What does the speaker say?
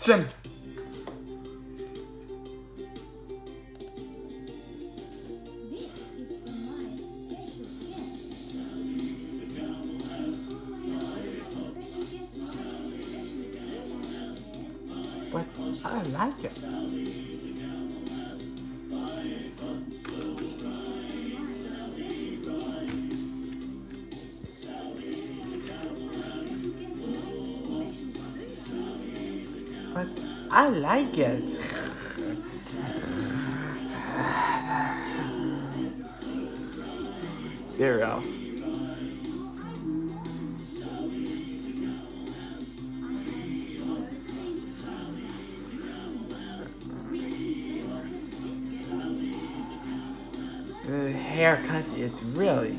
Jim. But I like it. But I like it. There we go. The haircut is really